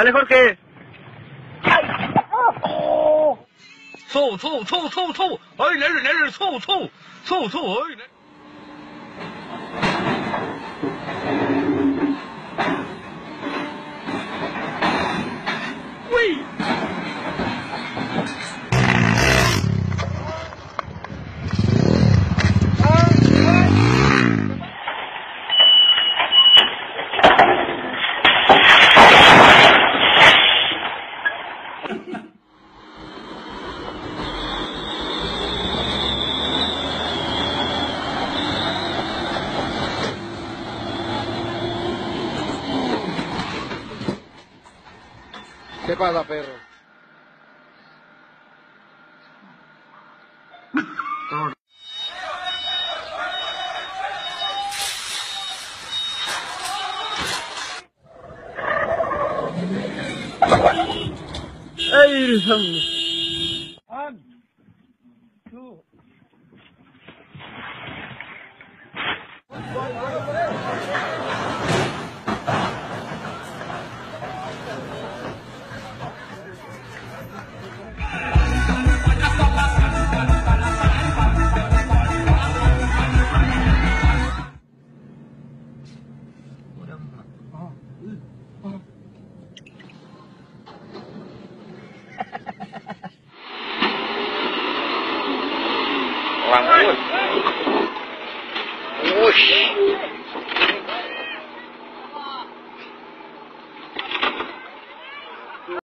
Vale, Jorge. 凑凑凑凑凑！哎，来人来人，凑凑凑凑！哎，来。喂！¿Qué pasa, perro? Ay, вам. Мощь!